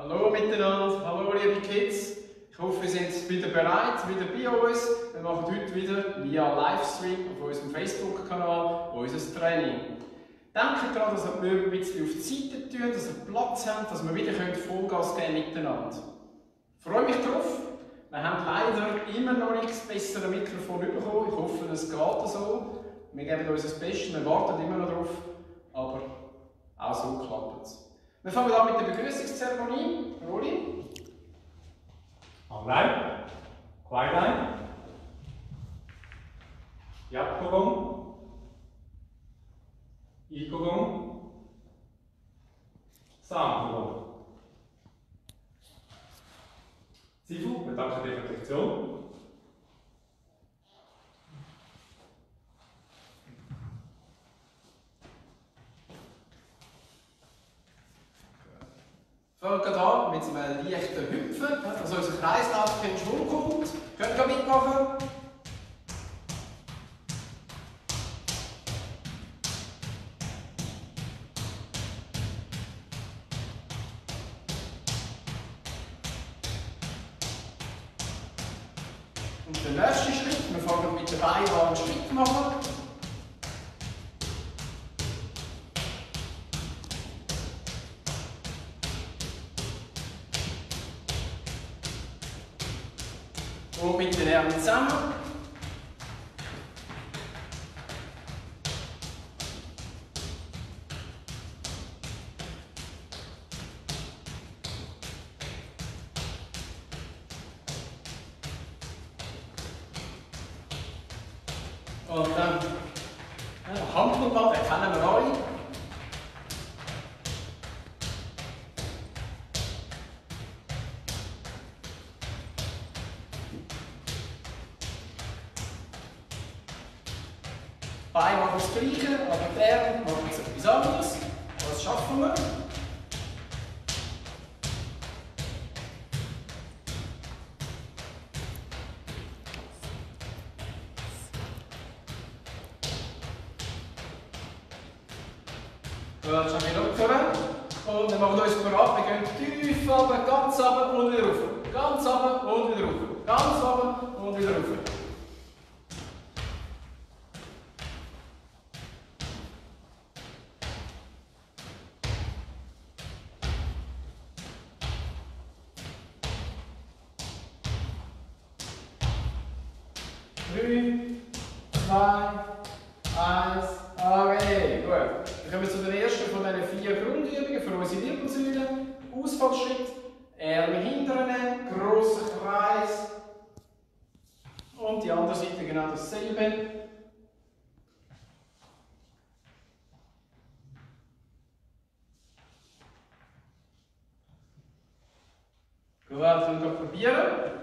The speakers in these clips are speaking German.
Hallo miteinander, hallo liebe Kids. Ich hoffe, ihr seid wieder bereit, wieder bei uns. Wir machen heute wieder via Livestream auf unserem Facebook-Kanal unser Training. Denkt daran, dass wir ein bisschen auf die Seite tun, dass wir Platz haben, dass wir wieder Vollgas geben miteinander. Ich freue mich darauf. Wir haben leider immer noch nicht das bessere Mikrofon bekommen. Ich hoffe, es geht so. Wir geben uns das Beste, wir warten immer noch darauf, aber auch so klappt es. Wir fangen an mit der Begrüßungszeremonie. Roli. Online. Kleidlein. Jakobong. Ikobong. Samkobong. Sifu, wir danken dir für die Lektion. Fangen an mit einem leichten Hüpfen, dass unser Kreislauf in Schwung kommt. Könnt ihr mitmachen? Und mit den Armen Gut, dann probieren.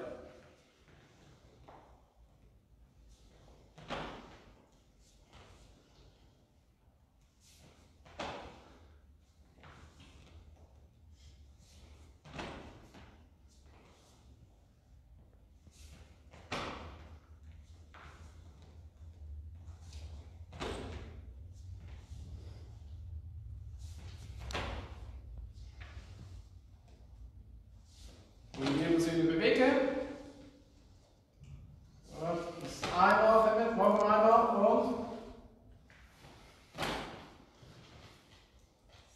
Und die Wirbelsäule bewegen. So, Das einmal kommen, machen wir einmal und.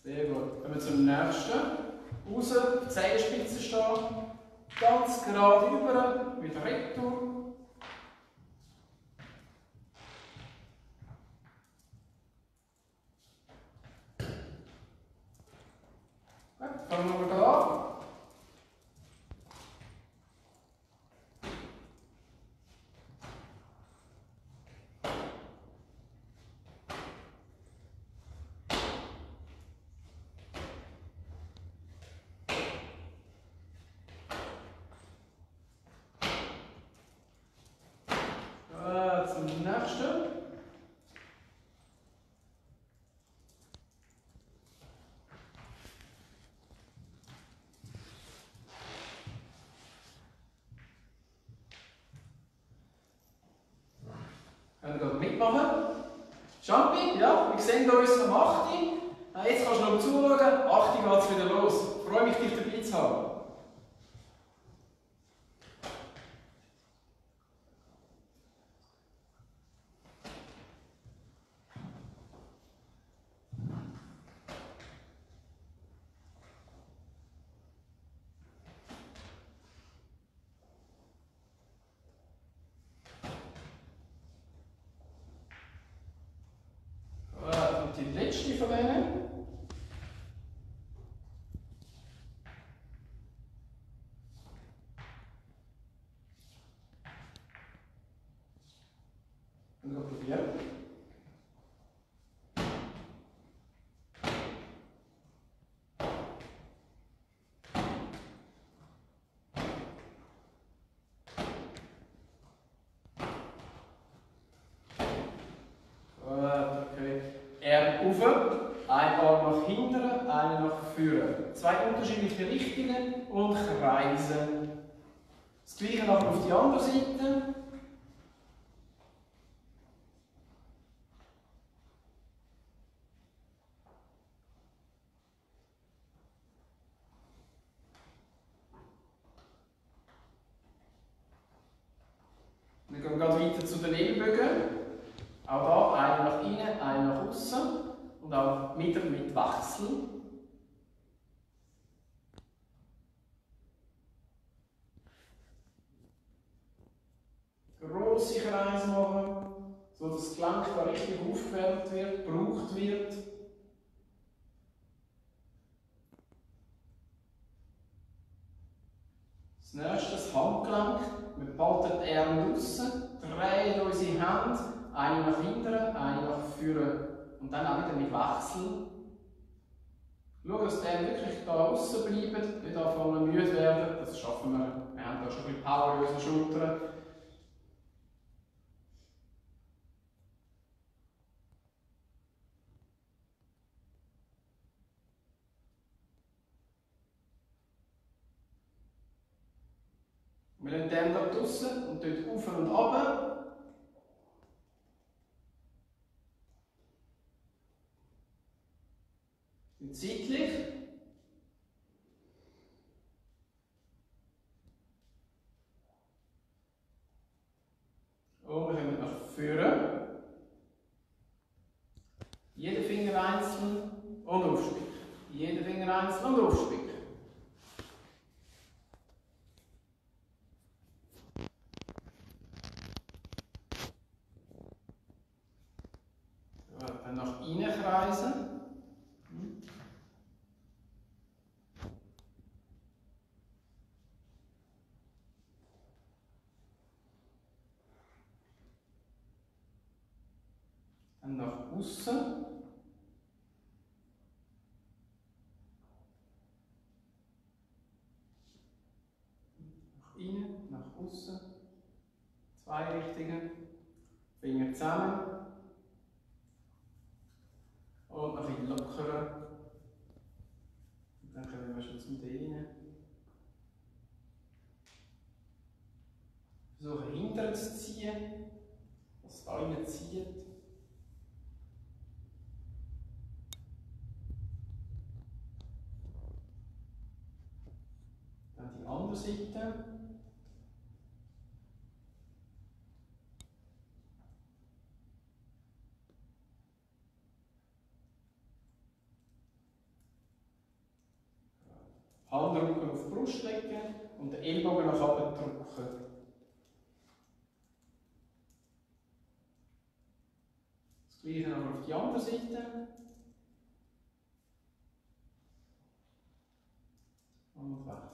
Sehr gut. Kommen wir zum nächsten. Raus, auf die Zehenspitze stehen. Ganz gerade über, wieder retour. Gut, fangen wir mal an. Gut, zum nächsten. Können wir gerade mitmachen? Champi, ja, wir sehen uns am 8. Äh, Jetzt kannst du noch zuschauen. 8 geht es wieder los. freue mich, dich dabei zu haben. Äh, Und die letzte von denen. Und noch probieren. Gut, okay. Er rauf, ein Arm nach hinten, vorne. Zwei unterschiedliche Richtungen und kreisen. Das gleiche nachher auf die andere Seite. Wir gehen gerade weiter zu den Ellbogen. Auch da einer nach innen, einer nach außen und auch wieder mit Wechsel. Grosse Kreise machen, so dass das Gelenk da richtig aufgewärmt wird, gebraucht wird. Das nächste, das Handgelenk. Wir behalten die Arme draussen, drehen unsere Hände, eine nach hinten, eine nach vorne. Und dann auch wieder mit Wechsel. Schauen, dass die Arme wirklich hier außen bleiben, nicht anfangen müde werden. Das schaffen wir. Wir haben da schon ein bisschen Power in unseren Schultern. Wir lassen den da draussen und dort auf und runter. Und zeitlich. Und wir kommen nach vorne. Jeden Finger einzeln und aufspicken. Jeden Finger einzeln und aufspicken. Dann nach innen kreisen. Hm. Dann nach außen. Nach innen, nach außen. Zwei Richtungen. Finger zusammen. Und noch ein bisschen lockern. Und dann kommen wir schon zum Dehnen. Versuchen hinterher zu ziehen, dass es da rein zieht. Dann die andere Seite. Handrücken auf die Brust legen und den Ellbogen nach oben drücken. Das gleiche noch auf die andere Seite. Und wechseln.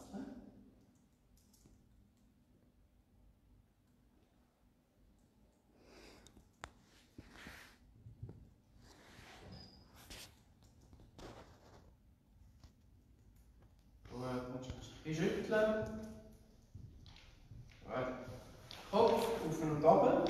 Gut, dann ein bisschen schütteln. Gut. Kopf auf und runter.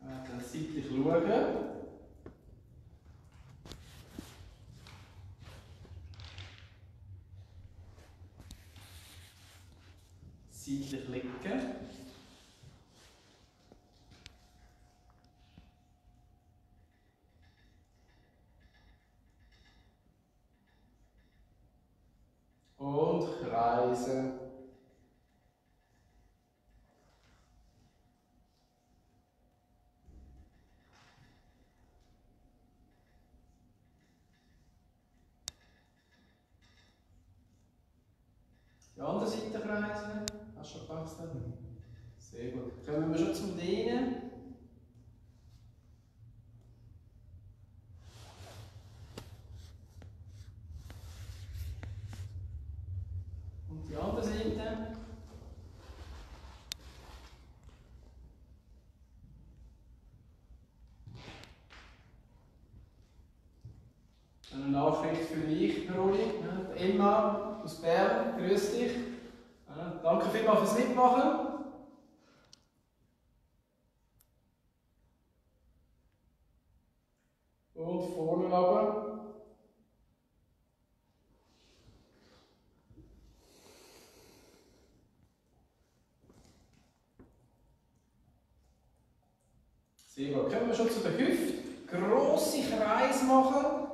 Gut, Dann seitlich schauen. seitlich liegen. Und kreisen. Die andere Seite kreisen. Hast du schon gepasst? Sehr gut. Kommen wir schon zum Dehnen. Und die andere Seite. Eine Nachricht für dich, Broli. Ja, Emma aus Bern, grüß dich. Ja, danke vielmals fürs Mitmachen. Und vorne aber. Sehr gut. Kommen wir schon zu der Hüfte. Grosse Kreis machen.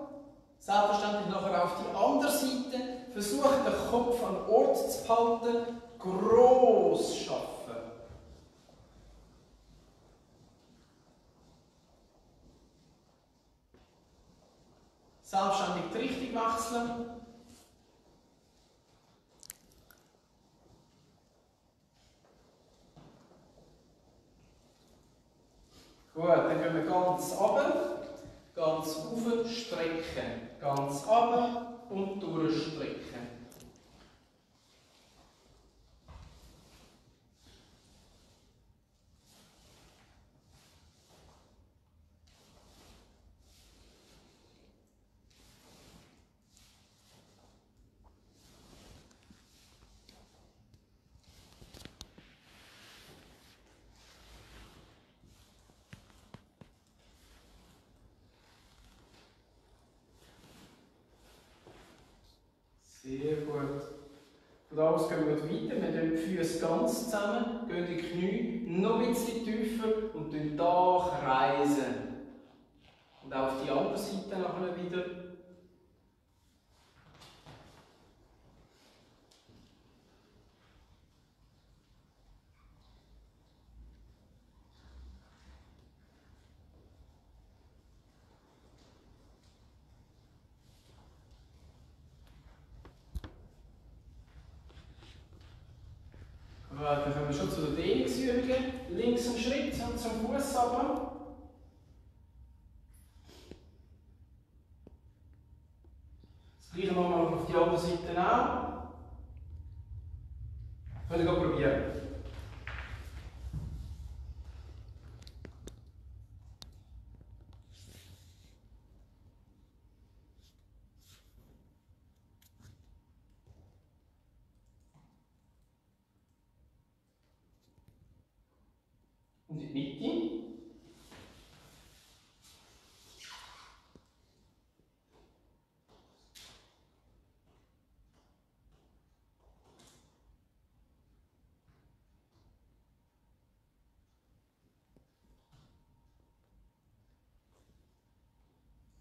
Selbstverständlich nachher auf die andere Seite. Versuchen den Kopf an Ort zu behalten. Gross schaffen. Selbstständig die Richtung wechseln. Gut, dann gehen wir ganz runter, ganz rauf, strecken. Ganz runter und durchstrecken. Sehr gut. Von da aus gehen wir weiter. Füße ganz zusammen, gehen die Knie noch ein bisschen tiefer und hier kreisen. Und auch auf die andere Seite nachher wieder. Gut, dann kommen wir schon zu den Dehnungsübungen. Links einen Schritt und zum Fuß runter. Das gleiche machen wir auf die andere Seite auch. Könnt ihr probieren. Und in die Mitte.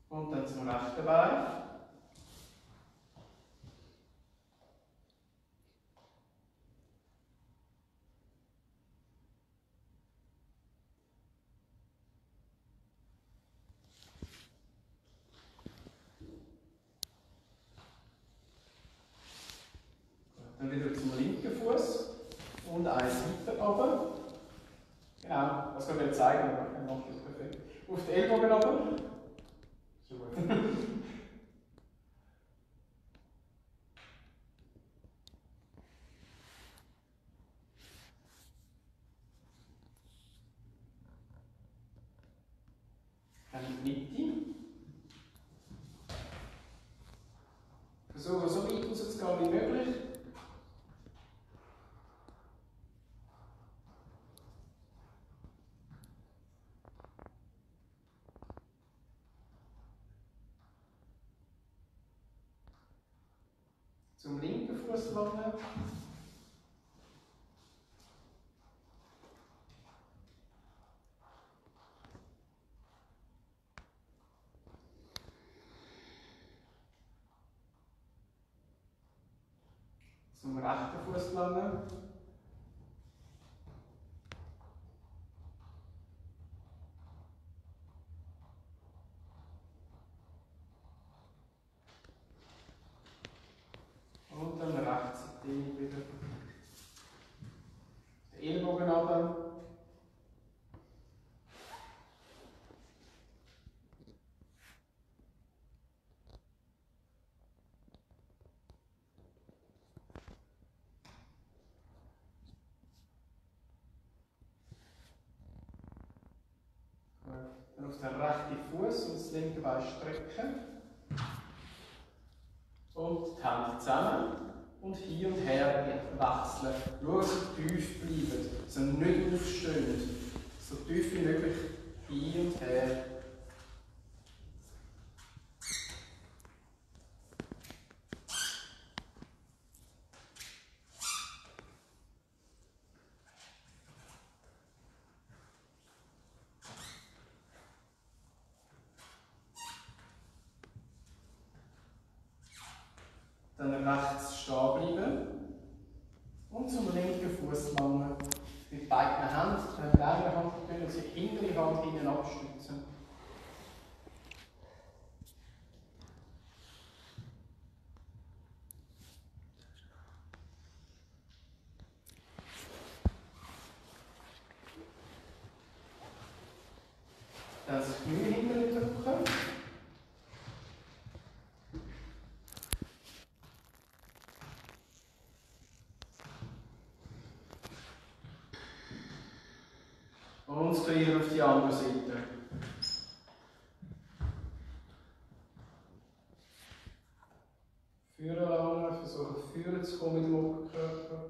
Und dann zum rechten Bein. Dann wieder zum linken Fuß und eins weiter runter. Genau, das können wir jetzt zeigen, aber er macht das perfekt. Auf die Ellbogen runter. Super. Dann Mitte. Versuchen so weit rauszugehen wie möglich. Zum linken Fuß wandern. Zum rechten Fuß langen. Und dann rechts wieder. Den Ellbogen runter. Dann auf den rechten Fuß und das linke Bein strecken. Und die Hände zusammen. Und hier und her wechseln. Schauen, sie tief bleiben. Also nicht aufstehen. So tief wie möglich hin und her. Dann rechts stehen bleiben. Und zum linken Fuß langen. Mit beiden Händen, mit der einen Hand tun und sich hintere Hand hinten abstützen. Dann das Knie hinten drücken. Und das Gleiche auf die andere Seite. Führen lange, versuchen führen zu kommen mit dem Oberkörper.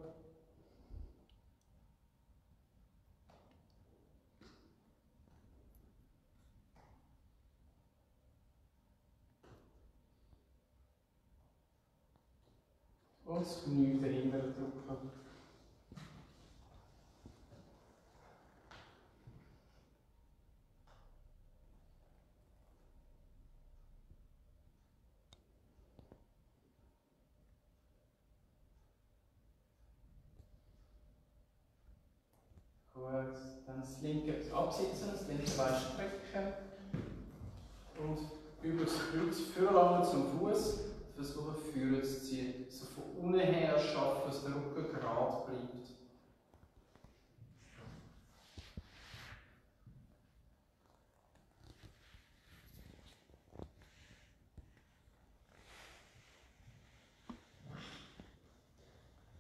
Und das Knie dahinter drücken. Gut, dann das linke absitzen, das linke Bein strecken und über das Kreuz vorlangen zum Fuß versuchen führen zu ziehen. So von unten her schaffen, dass der Rücken gerade bleibt.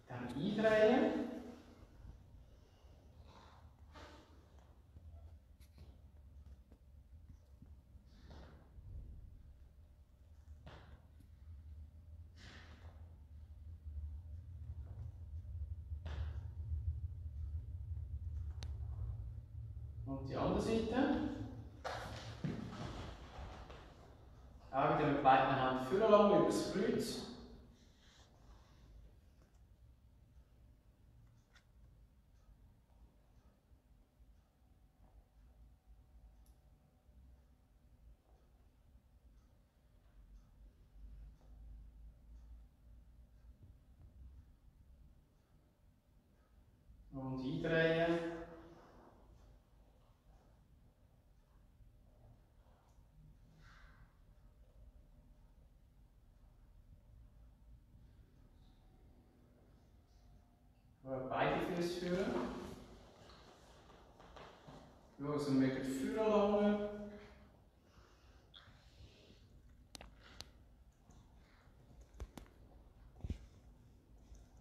Dann eindrehen. Und die andere Seite. Auch wieder mit beiden Händen vorlang über das Kreuz. Und eindrehen. beide Füße führen. Schauen, dass wir mögen führen lange.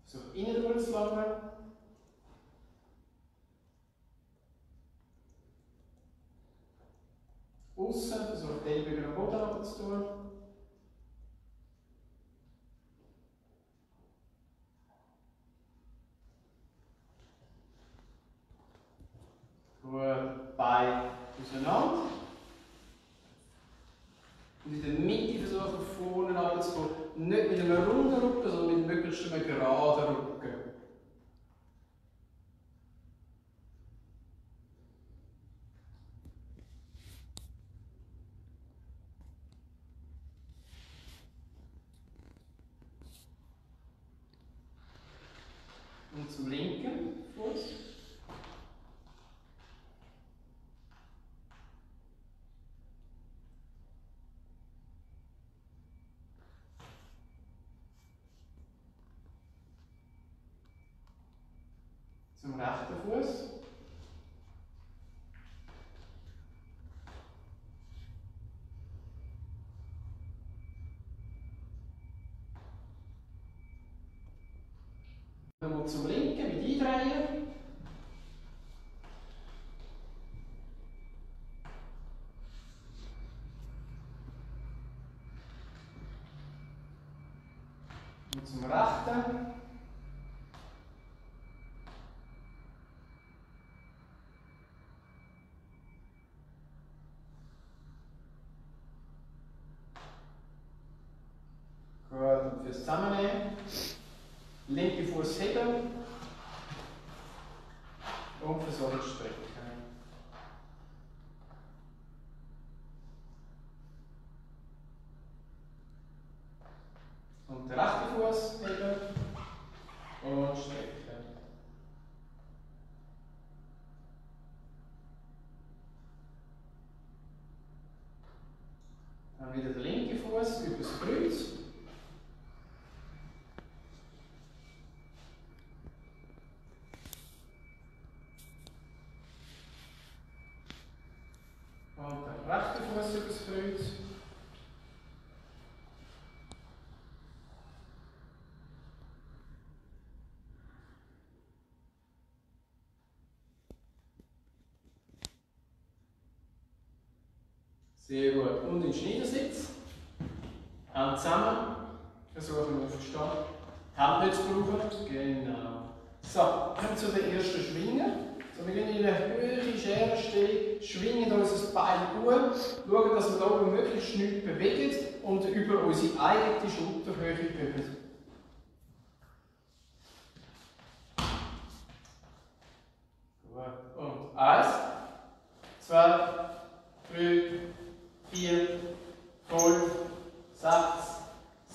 So, innen durch lange. Aussen, versucht die Ellbogen am Boden runterzutun. Gut, Bein auseinander. Und in der Mitte versuchen vorne runterzukommen. Nicht mit einem runden Rücken, sondern mit möglichst einem geraden Rücken. Und zum linken Fuß. Zum rechten Fuß. Nochmal zum linken mit eindrehen. Und zum rechten. Gut, und fürs Zusammennehmen. Linke Fuß heben und versuchen zu strecken. Und den rechten Fuß heben und strecken. Dann wieder der linke Fuß über das Kreuz. Und der rechte Fuß über das Kreuz. Sehr gut. Und in Schneidersitz. Hände zusammen. Versuchen aufzustehen. Hände nicht zu brauchen. Genau. So, kommen wir zu den ersten Schwingen. So, wir gehen in eine höhere Scherenstellung, schwingen unser Bein gut, schauen, dass wir da oben möglichst nichts bewegen und über unsere eigene Schulterhöhe heben.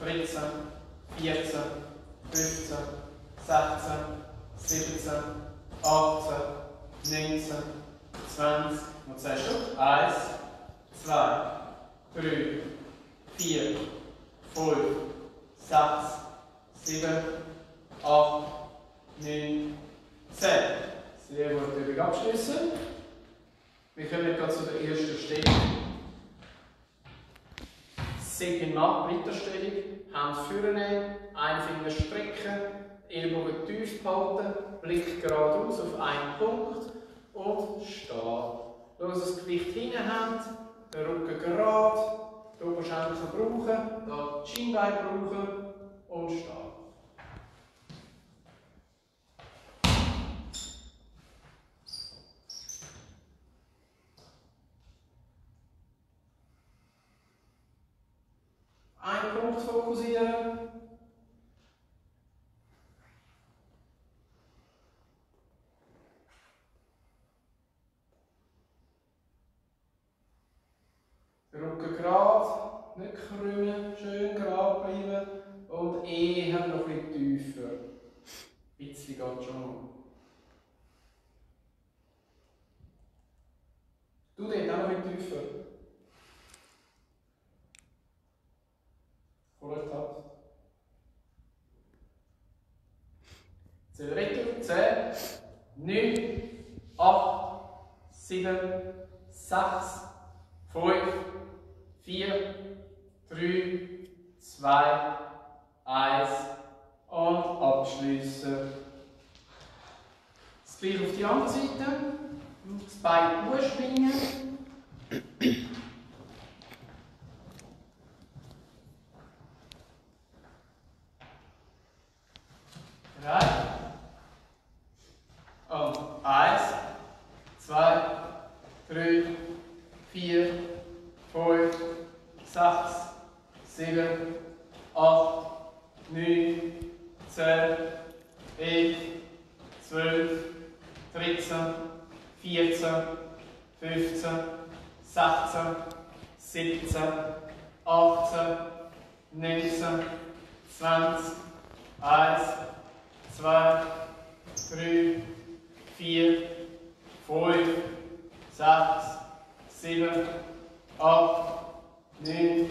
13, 14, 15, 16, 17, 18, 19, 20, und sagst du? 1, 2, 3, 4, 5, 6, 7, 8, 9, 10. Sehr gut, Übung abschließen. Wir kommen jetzt zu der ersten Stellung. Segenat, Ritterstellung. Hand vornehmen, einen Finger strecken, Ellbogen tief behalten, Blick geradeaus auf einen Punkt und stehen. Dass das Gewicht hinten habt, den Rücken gerade, die Oberschenkel brauchen, da die Schienbeine brauchen und stehen. Fokussieren. Der Rücken gerade, nicht krümmen, schön gerade bleiben und eher noch bisschen tiefer. Ein bisschen geht schon. 7, 6, 5, 4, 3, 2, 1 und abschließen. Das gleiche auf die andere Seite. Das Bein hochschwingen. Drei, 12, 13, 14, 15, 16, 17, 18, 19, 20, 1, 2, 3, 4, 5, 6, 7, 8, 9,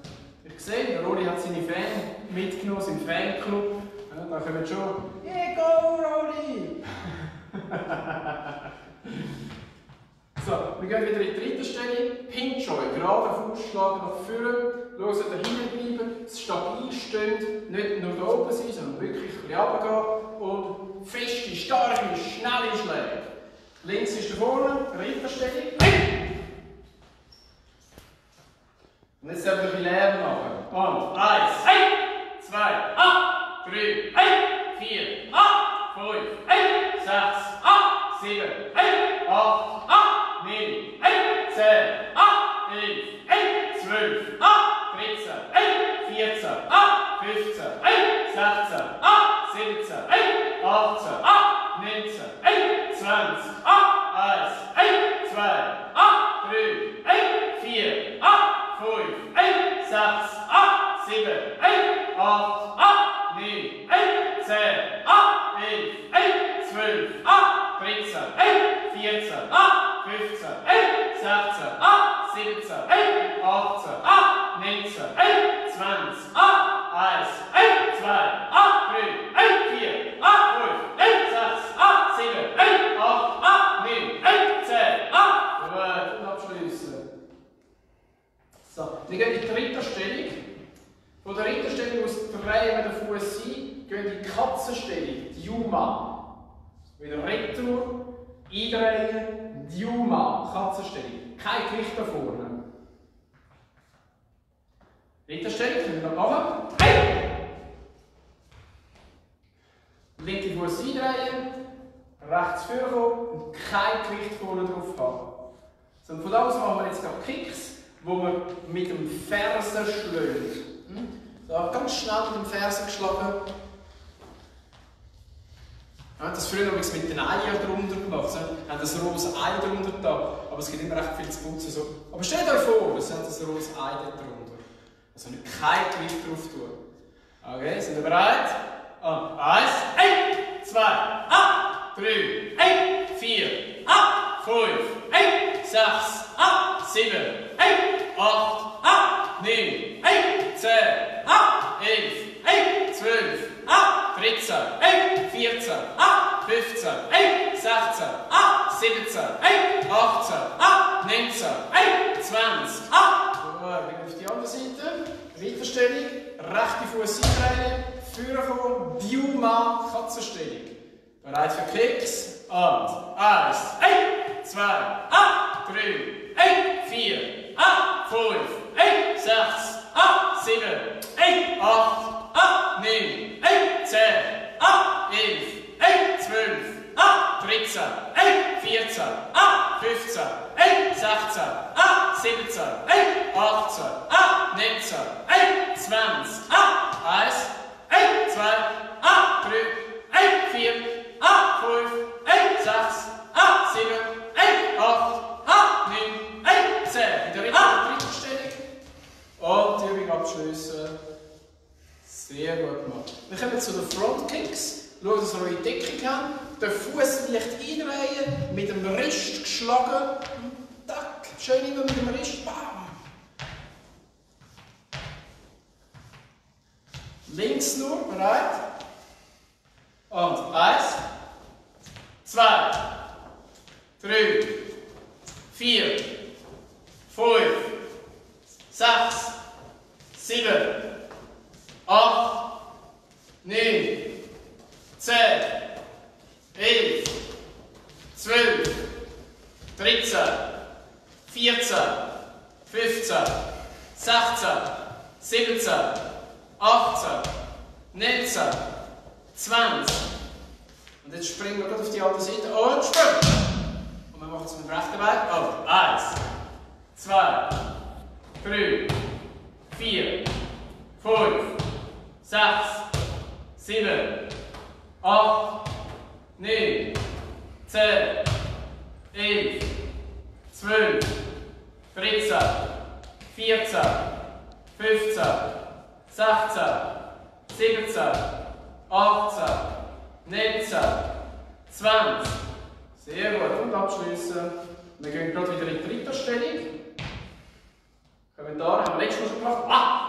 Der Roli hat seine Fans mitgenommen, seinen Fanclub. Ja, da kommen schon, yeah, go Roli! so, wir gehen wieder in die dritte Stelle. Pinchoi, gerade Fußschlag nach vorne. Schauen, dahinten bleiben, stabil stehen, nicht nur da oben sein, sondern wirklich ein bisschen runtergehen. Und feste, starke, schnelle Schläge. Links ist da vorne, Ritterstellung. Und jetzt dürfen wir ein bisschen lernen machen. Und eins, zwei, drei, vier, fünf, sechs, sieben, acht, neun, zehn, elf, zwölf, dreizehn, vierzehn, fünfzehn, sechzehn, siebzehn, achtzehn, neunzehn, zwanzig, eins, zwei, drei, vier, fünf, sechs, sieben, acht, neun, zehn, elf, zwölf, dreizehn, vierzehn, fünfzehn, sechzehn, siebzehn, achtzehn, neunzehn, zwanzig, eins, zwei, Gehen in die dritte Stellung. Von der Ritterstellung aus drehen wir den Fuß ein, gehen in die Katzenstellung, die Yuma. Wieder Retour, eindrehen, die Yuma, Katzenstellung. Kein Gewicht da vorne. Ritterstellung, können wir noch machen. Hey! Linke Fuß eindrehen, rechts vorkommen und kein Gewicht vorne drauf haben. So, von da aus machen wir jetzt noch Kicks wo man mit dem Fersen schlägt. Hm? So, ganz schnell mit dem Fersen geschlagen. Haben das früher noch mit den Eiern drunter gemacht. Wir haben das rohes Ei drunter da. Aber es gibt immer recht viel zu putzen. So. Aber stellt euch vor, es hat das rohes Ei drunter. Also nicht kein Gewicht drauf tun. Okay, sind wir bereit? Und eins, ein, zwei, ah, drei, ein, vier, ah, fünf, ein, sechs, ah, sieben, ein, acht, ah, neun, ein, zehn, ah, elf, ein, zwölf, ah, dreizehn, ein, vierzehn, ah, fünfzehn, ein, sechzehn, ah, siebzehn, ein, achtzehn, ah, neunzehn, ein, zwanzig, ah. Gut, auf die andere Seite. Weiterstellung, rechte Fuß eindrehen, führen kommen, Diuma, Katzenstellung. Bereit für Kicks? Und eins, ein, zwei, ah, drei, ein, vier, ah, fünf, ein, sechs, ah, sieben, ein, acht, ah, neun, ein, zehn, ah, elf, ein, zwölf, ah, dreizehn, ein, vierzehn, ah, fünfzehn, ein, sechzehn, ah, siebzehn, ein, achtzehn, ah, neunzehn, ein, zwanzig, ah, eins, ein, zwei, ah, drei, ein, vier, ah, fünf, ein, sechs, ah, sieben, ein, acht, ah, neun, zehn. Wieder ah. Stellung. Und die Übung abschließen. Sehr gut gemacht. Wir kommen zu den Frontkicks. Schauen, dass wir eure Deckung haben. Den Fuß leicht einreihen, mit dem Rist geschlagen. Tack, schön immer mit dem Rist. Bam. Links nur, bereit? Und eins, zwei, drei, vier, fünf, sechs, sieben, acht, neun, zehn, elf, zwölf, 13, 14, 15, 16, 17, 18, 19, 20. Und jetzt springen wir auf die andere Seite und springen. Und wir machen es mit dem rechten Bein. 3, 4, 5, 6, 7, 8, 9, 10, 11, 12, 13, 14, 15, 16, 17, 18, 19, 20. Sehr gut. Und abschließen. Wir gehen gerade wieder in die Ritterstellung. Hebben we het daar? Hebben we niks voor gebracht? Ah!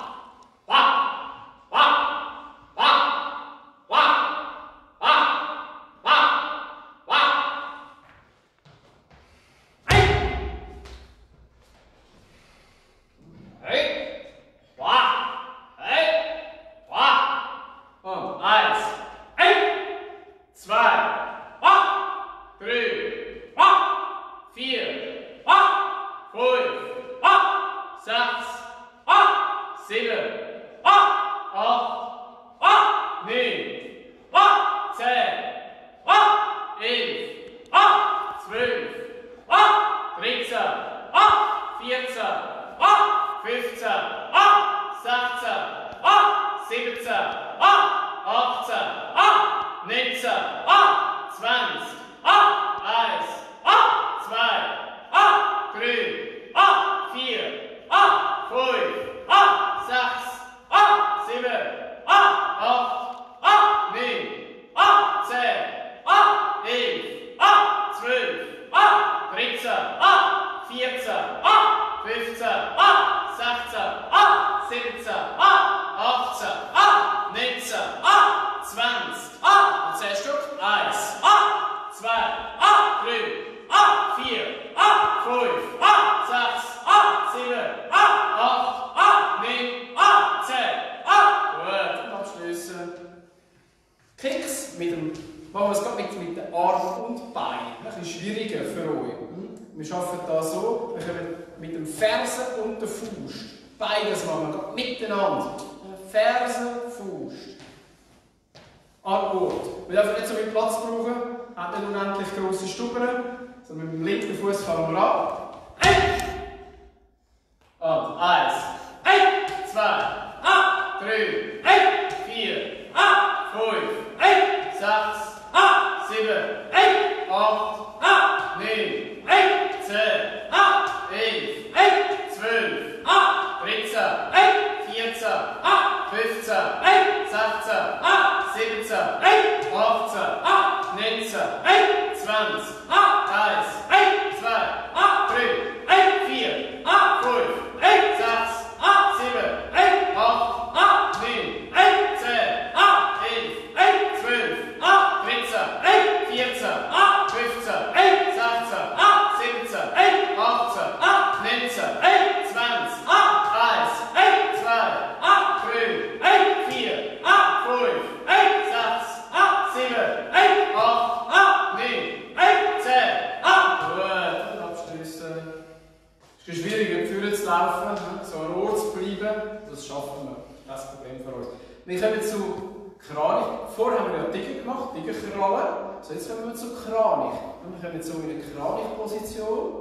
Diggerkrallen. So, jetzt kommen wir zu Kranich. Und wir kommen so in eine Kranichposition.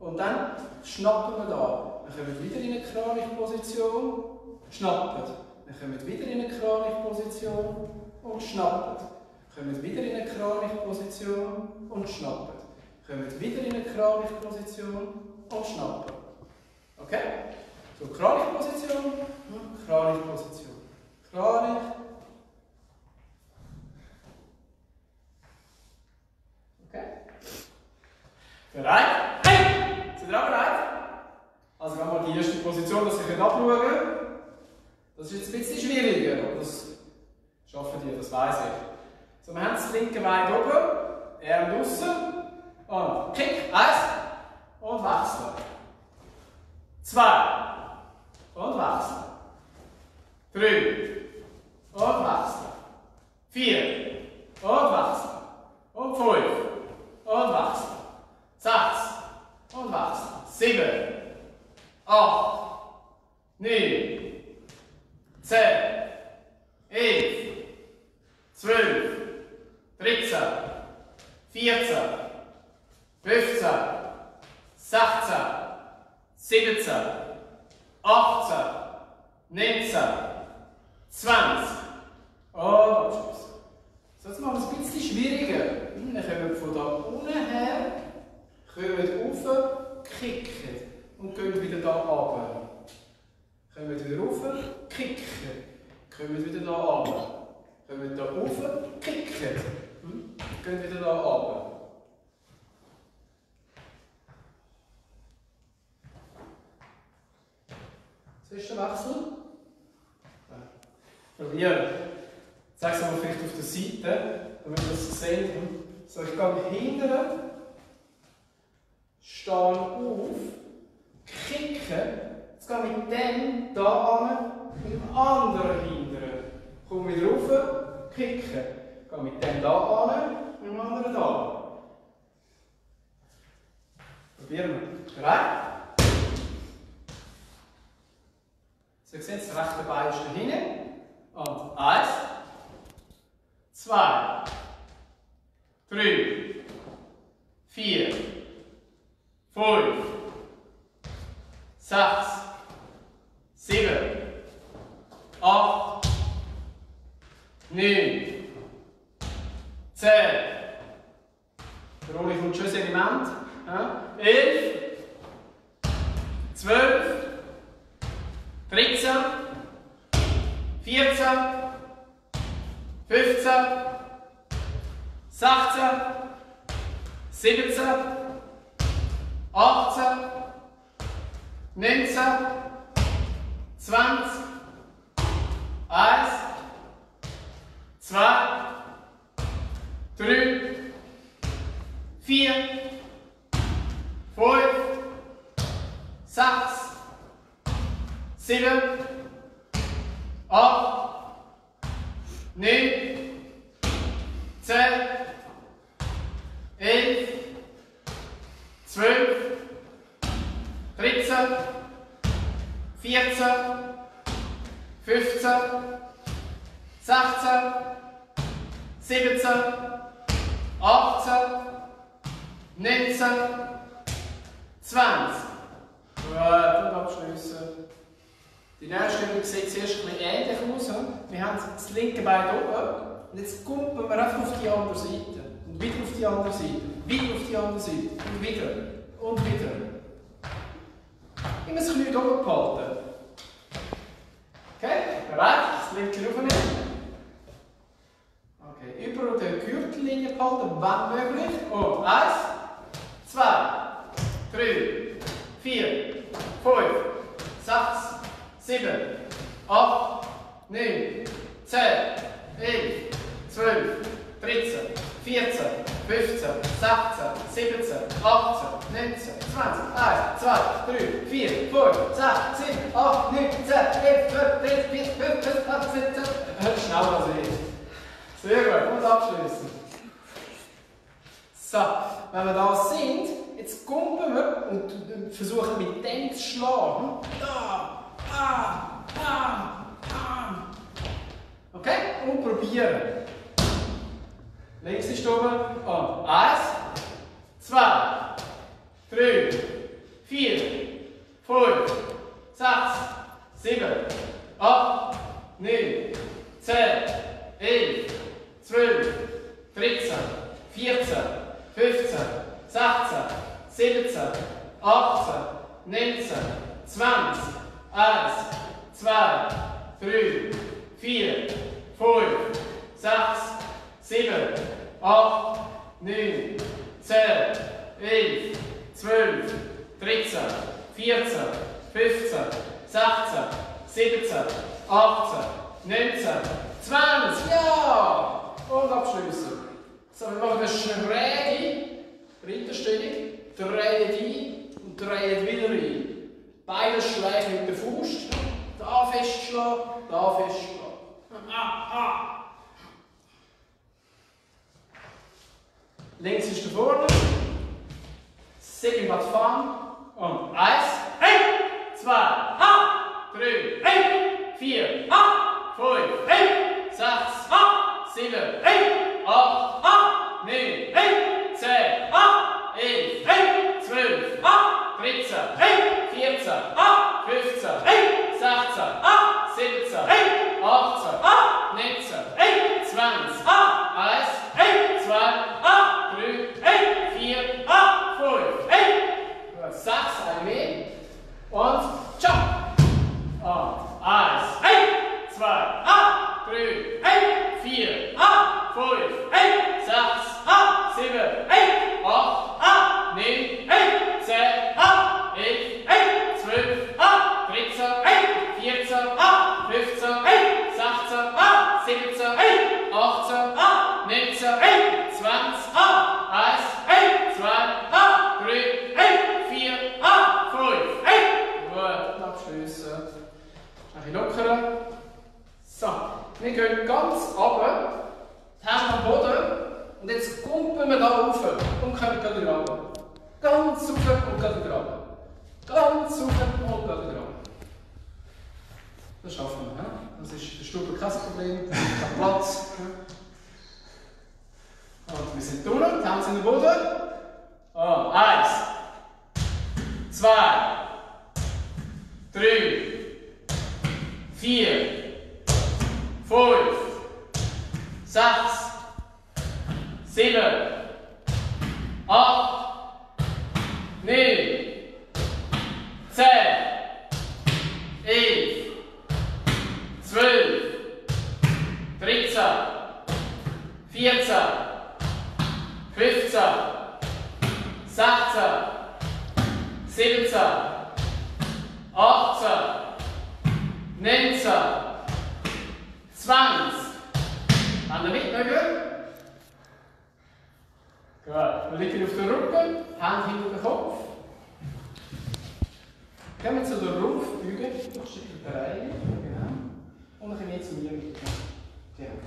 Und dann schnappen wir da. Wir kommen wieder in eine Kranichposition. Schnappen. Wir kommen wieder in eine Kranichposition. Und schnappen. Wir kommen wieder in eine Kranichposition. Und schnappen. Wir kommen wieder in eine Kranichposition und schnappen. Okay? So, Kranichposition, Kranichposition. Kranich. Bereit? Hey! Sind ihr auch bereit? Also gehen wir die erste Position, dass ich abschauen kann. Das ist jetzt ein bisschen schwieriger, aber das schaffen die, das weiß ich. So, wir haben das linke Bein oben, Arm draussen und Kick, eins und wechseln. Zwei und wechseln. Drei und wechseln. Vier und wechseln. Und fünf und wechseln. Sechs sieben, acht, neun, zehn, elf, zwölf, dreizehn, vierzehn, fünfzehn, sechzehn, siebzehn, achtzehn, neunzehn, zwanzig. Und Abschluss. So, jetzt machen wir es ein bisschen schwieriger. Dann kommen von da unten her, kommen rauf, kicken und gehen wieder da runter. Kommen wieder rauf, kicken, kommen wieder da runter. Kommen da rauf, kicken, hm? gehen wieder da runter. Das ist der Wechsel. Probieren. Sag es mal vielleicht auf der Seite, damit wir das sehen. So, ich gehe hinten, stehe auf, kicke, jetzt gehe ich mit dem da an, mit dem anderen hindern. Komme wieder rauf, kicke, gehe mit dem da an, mit dem anderen da. Probieren wir. Bereit? So, ihr seht, das rechte Bein ist da hinten. Und eins, zwei, drei, vier, fünf, sechs, sieben, acht, neun, zehn. Der Rolli kommt schon ins Element. Elf, zwölf, dreizehn, vierzehn, fünfzehn, sechzehn, siebzehn, achtzehn, neunzehn, zwanzig, eins, zwei, drei, vier, fünf, sechs, sieben, acht, neun, zehn, elf, zwölf, dreizehn, vierzehn, fünfzehn, sechzehn, siebzehn, achtzehn, neunzehn, zwanzig. Gut, und abschließen. Die nächste Übung sieht zuerst ein ähnlich aus. Wir haben das linke Bein oben und jetzt kumpeln wir einfach auf die andere Seite. Und wieder auf die andere Seite. Wieder auf die andere Seite. Und wieder. Und wieder. Immer das Knie oben behalten. Okay, bereit? Das linke aufnehmen. Okay, über der Gürtellinie behalten, wenn möglich. Und eins, zwei, drei, vier, fünf, sechs, sieben, acht, neun, zehn, elf, zwölf, dreizehn, vierzehn, fünfzehn, sechzehn, siebzehn, achtzehn, neunzehn, zwanzig, eins, zwei, drei, vier, fünf, sechs, sieben, acht, neun, zehn, elf, zwölf, dreizehn, vierzehn, fünfzehn, sechzehn, siebzehn. Schneller als ich. Sehr gut, und abschließen. So, wenn wir da sind, jetzt kumpeln wir und versuchen mit dem zu schlagen. Da, ah, ah, ah. Okay? Und probieren. Links ist oben. Und eins, zwei, drei, vier, fünf, sechs, sieben, acht, neun, zehn, elf, zwölf, dreizehn, vierzehn, fünfzehn, sechzehn, siebzehn, achtzehn, neunzehn, zwanzig, eins, zwei, drei, vier, fünf, sechs, sieben, acht, neun, zehn, elf, zwölf, dreizehn, vierzehn, fünfzehn, sechzehn, siebzehn, achtzehn, neunzehn, zwanzig, ja! Und abschließen. So, wir machen eine schräge Ritterstellung, drehen ein und drehen wieder ein. Beide Schläge mit der Faust. Da festschlagen, da festschlagen. Ah, ah. Links ist da vorne. Second but fun. Und eins, Hey! zwei, Ha! drei, Hey! vier, Ha! fünf, Hey! sechs, Ha! sieben, Hey! acht, Ha! neun, Hey! zehn, Ha! elf, Hey! zwölf, Ha! dreizehn, Hey! vierzehn, Ha! fünfzehn, Hey! sechzehn, Ha! siebzehn, Hey! achtzehn, Ha! neunzehn, Hey! zwanzig, Ha! eins, Hey! zwei, Ha! drei, Hey! vier, Ha! fünf. Hey! Ein mehr. Und jump. Und eins, Hey! zwei, Ha! drei, Hey! vier, Ha! fünf, wir gehen ganz runter, Hände am Boden und jetzt kumpeln wir da rauf und kommen gerade runter. Ganz rauf und gerade runter. Ganz rauf und gerade runter. Das schaffen wir. He? Das ist der Stube kein Problem, kein Platz. Und wir sind drinnen, die Hände sind am Boden. Und eins, zwei, drei, vier, fünf, sechs, sieben, acht, neun, zehn, elf, zwölf, dreizehn, vierzehn, fünfzehn, sechzehn, siebzehn, achtzehn, neunzehn, zwanzig. Haben wir mitmögen? Gut. Wir liegen auf den Rücken, Hände hinter den Kopf. Gehen wir zu der Rumpfbeuge. Noch ein Stück rein. Genau. Und dann kommen wir zu mir. Genau.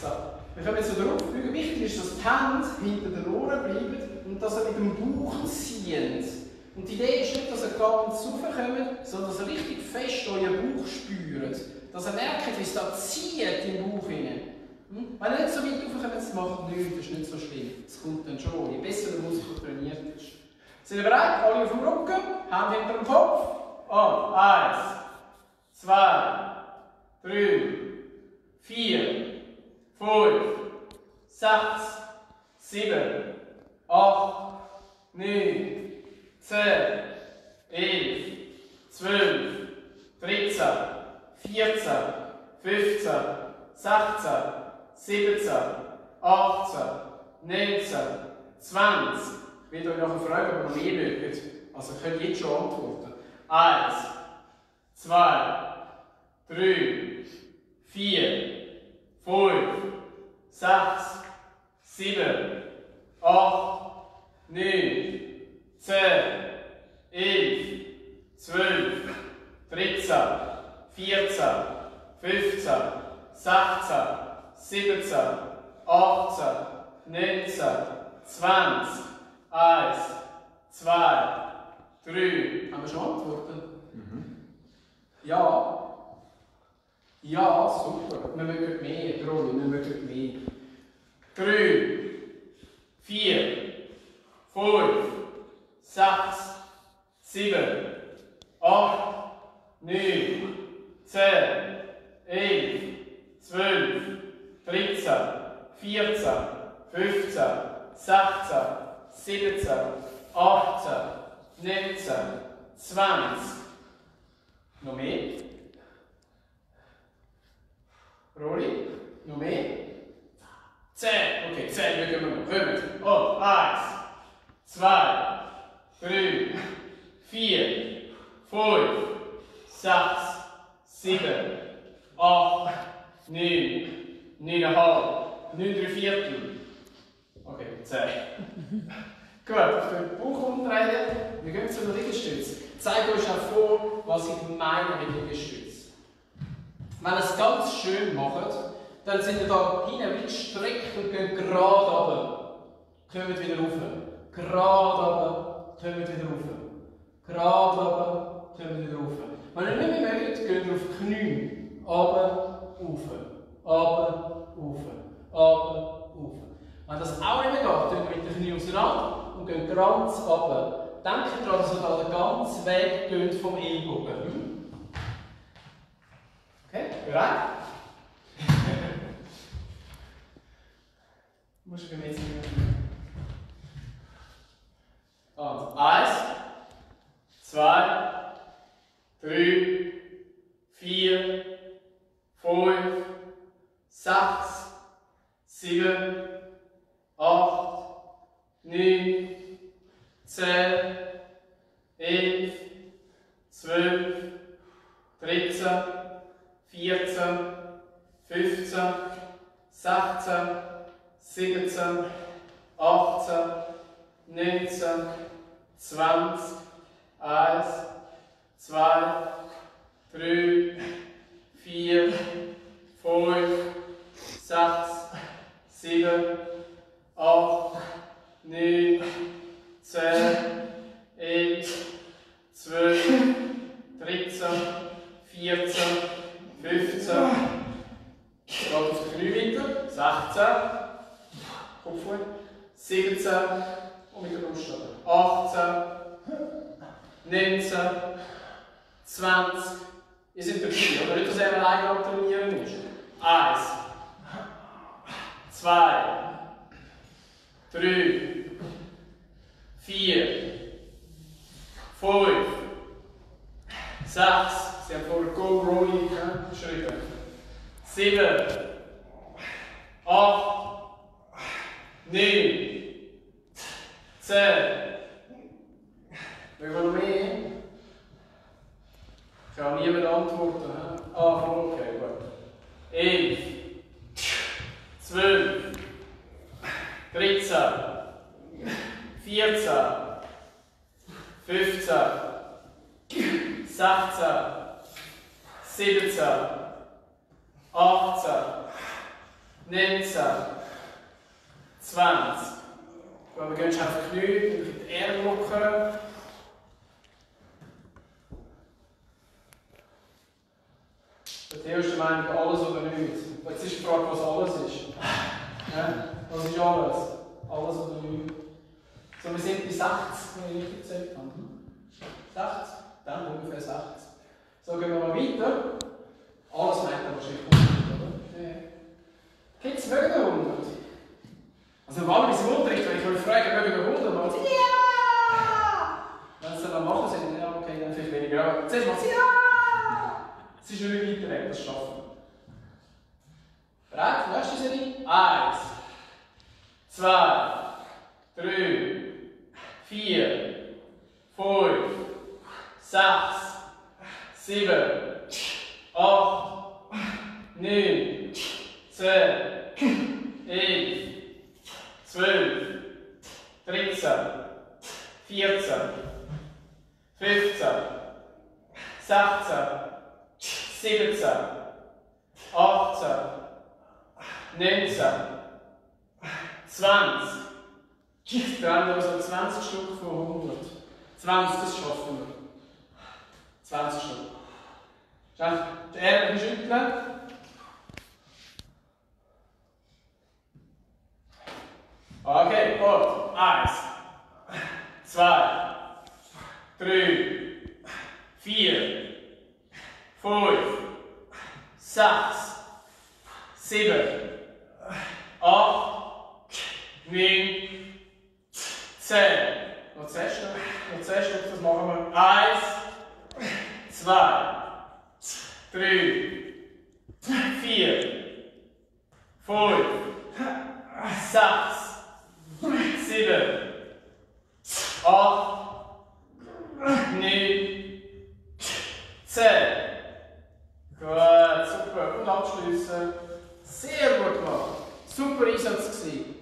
So. Wir kommen zu der Rumpfbeuge. Wichtig ist, dass die Hände hinter den Ohren bleiben und dass ihr mit dem Bauch zieht. Und die Idee ist nicht, dass ihr ganz raufkommt, sondern dass ihr richtig fest euren Bauch spürt. Dass ihr merkt, wie es da zieht im Bauch hinein. Hm? Wenn ihr nicht so weit raufkommt, das macht nichts, das ist nicht so schlimm. Es kommt dann schon, je besser der Muskel trainiert ist. Sind ihr bereit? Alle auf dem Rücken, Hände hinter dem Kopf. Und eins, zwei, drei, vier, fünf, sechs, sieben, acht, neun, zehn, elf, zwölf, dreizehn, vierzehn, fünfzehn, sechzehn, siebzehn, achtzehn, neunzehn, zwanzig. Ich werde euch nachher fragen, ob ihr noch mehr mögt. Also ihr könnt jetzt schon antworten. Eins, zwei, drei, vier, fünf, sechs, sieben, acht, neun, zehn, elf, zwölf, dreizehn, vierzehn, fünfzehn, sechzehn, siebzehn, achtzehn, neunzehn, zwanzig, eins, zwei, drei. Haben wir schon Antworten? Ja. Ja, super. Wir mögen mehr, Rolli, wir mögen mehr. Drei, vier, fünf, sechs, sieben, acht, neun, zehn, elf, zwölf, dreizehn, vierzehn, fünfzehn, sechzehn, siebzehn, achtzehn, neunzehn, zwanzig. Noch mehr? Roli? Noch mehr? Zehn. Okay, zehn mögen wir noch. Kommt. Und eins, zwei, drei, vier, fünf, sechs, sieben, acht, neun, neuneinhalb, neun drei Viertel. Okay, zehn. Gut, auf den Bauch umdrehen. Wir gehen zu den Liegestütz. Ich zeige euch auch vor, was ich meine mit Liegestütz. Wenn ihr es ganz schön macht, dann sind ihr da hinten wie gestreckt und gehen gerade runter. Kommt wieder rauf. Gerade runter, kommt wieder rauf. Gerade oben, kommen wieder rauf. Wenn ihr nicht mehr mögt, geht ihr auf die Knie. Runter, rauf. Runter, rauf. Runter, rauf. Wenn das auch nicht mehr geht, gehen wir mit den Knie auseinander und gehen ganz runter. Denkt daran, dass ihr da den ganzen Weg geht vom Ellbogen. Okay, bereit? musst du gemessen Und eins, zwei, drei, vier, fünf, sechs, sieben, acht, neun, zehn, elf, zwölf, dreizehn, vierzehn, fünfzehn, sechzehn, siebzehn, achtzehn, neunzehn, zwanzig, eins, zwei, drei, vier, fünf, sechs, sieben, acht, neun, zehn, elf, zwölf, dreizehn, vierzehn, fünfzehn, geht auf die Knie weiter, sechzehn, Kopf hoch, siebzehn. Und mit der achtzehn, neunzehn, zwanzig, ihr seid dabei, aber nicht, dass er alleine am Trainieren ist. Eins, zwei, drei, vier, fünf, sechs, sie haben vorher Go Rolling geschrieben, sieben, acht, neun, zehn, wir wollen mehr. Kann niemand antworten. He? Ah, okay, gut. Elf, zwölf, dreizehn, vierzehn, fünfzehn, sechzehn, siebzehn, achtzehn, neunzehn, zwanzig. Wir gehen schon auf die Knie, die Arme lockern. Der erste Meinung, alles oder nichts. Jetzt ist die Frage, was alles ist. Ja? Was ist alles? Alles oder nichts. So, wir sind bei 60, wenn ich richtig gezählt habe. 60? Dann ungefähr 60. So, gehen wir mal weiter. Alles meint er wahrscheinlich 100, oder? Ja. Gibt es mögen 100? Also normalerweise im Unterricht, wenn ich euch frage, wir 100, dann sie ja! Wenn sie dann machen, sind ja okay, dann vielleicht weniger. Zuerst mal ja! Es ist nicht weiter weg, das schaffen wir. Bereit? Nächste Serie. Eins, zwei, drei, vier, fünf, sechs, sieben, acht, neun, zehn, elf, zwölf, dreizehn, vierzehn, fünfzehn, sechzehn, 17, 18, 19, 20. Da haben wir also 20 Stück von 100. 20, das schaffen wir. 20 Stück. Schau, die Ärmel schütteln. Okay, gut. Eins, zwei, drei, vier, fünf, sechs, sieben, acht, neun, zehn. Noch Stück, noch Stück, das machen wir. Eins, zwei, drei, vier, fünf, sechs, sieben, acht, neun, zehn. Gut, super. Und abschließen. Sehr gut gemacht. Super Einsatz gewesen.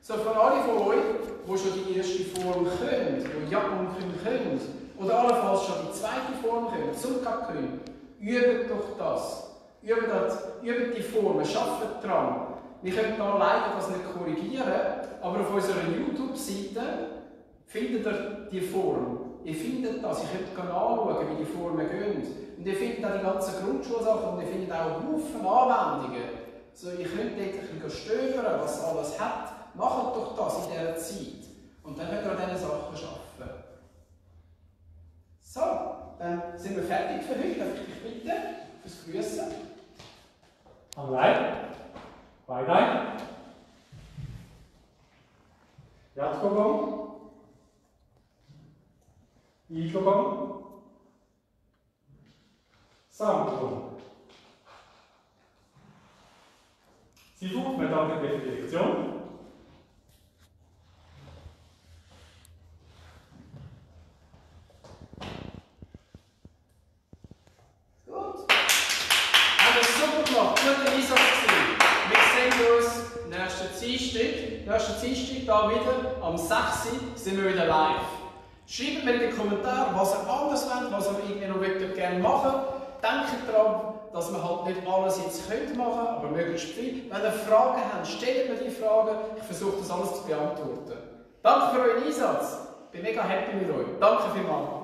So, von alle von euch, die schon die erste Form können, die Japan können, können, oder allenfalls schon die zweite Form können, Zunka können, übt doch das. Übt, das, übt die Formen, schafft dran. Wir können da leider das nicht korrigieren, aber auf unserer YouTube-Seite findet ihr die Form. Ihr findet das, ihr könnt anschauen, wie die Formen gehen. Und ihr findet auch die ganzen Grundschulsachen und ihr findet auch Haufen Anwendungen. So, ihr könnt dort ein bisschen stöbern, was alles hat. Macht doch das in dieser Zeit. Und dann könnt ihr an diesen Sachen arbeiten. So, dann sind wir fertig für heute. Darf ich dich bitten fürs Grüßen? Online. Weiter. Jatkogong. Igogong. Samtgong. Sie sucht mir für die uns nächsten Dienstag. Hier wieder am 6. Uhr sind wir wieder live. Schreibt mir in die Kommentare, was ihr anders wollt, was ihr irgendwie noch gerne machen wollt. Denkt daran, dass wir halt nicht alles jetzt können machen können, aber möglichst viel. Wenn ihr Fragen habt, stellt mir die Fragen. Ich versuche das alles zu beantworten. Danke für euren Einsatz. Ich bin mega happy mit euch. Danke vielmals.